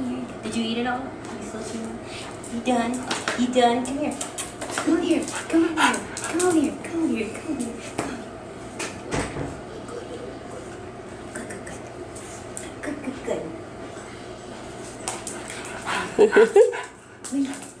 Did you eat it all? You still chewing? You done? You done? Come here. Come on here. Come on here. Come on here. Come on here. Come on here. Come here. Good, good, good. Good, good, good.